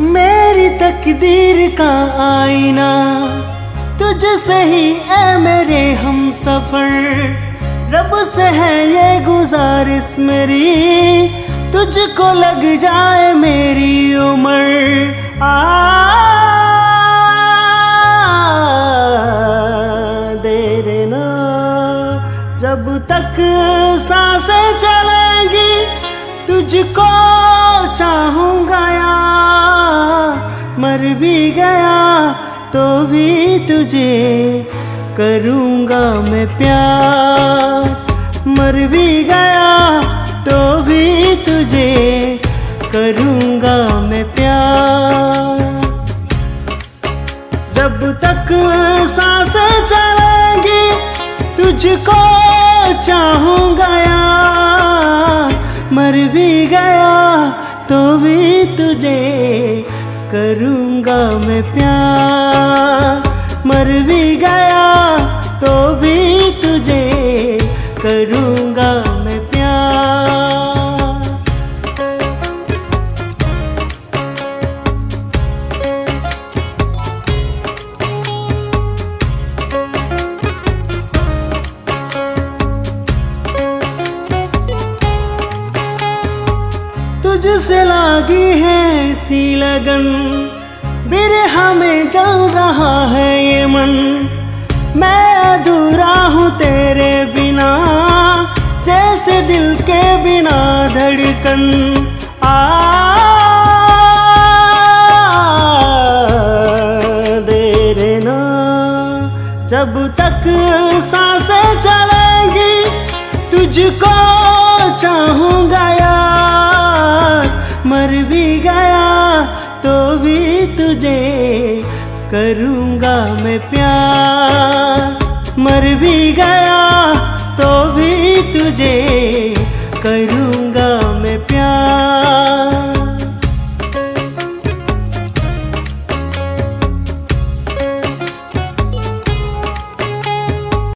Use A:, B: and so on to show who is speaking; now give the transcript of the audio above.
A: मेरी तकदीर का आईना, तुझसे ही है मेरे हम सफ़र। रब से है ये गुजारिश मेरी, तुझको लग जाए मेरी उम्र। आ, देर ना, जब तक साँसें चलेंगी, तुझको चाहूँगा भी तुझे करूँगा मैं प्यार। मर भी गया तो भी तुझे करूँगा मैं प्यार। जब तक साँसें चलेंगी तुझको चाहूँगा यार। मर भी गया तो भी तुझे करूँगा मैं प्यार। मर भी गया तो भी तुझे करूँगा मैं प्यार। तुझसे लागी है सी लगन मेरे में जल दिल के बिना धड़कन। आ देर ना जब तक साँसें चलेंगी, तुझको चाहूँगा यार। मर भी गया तो भी तुझे करूँगा मैं प्यार। मर भी गया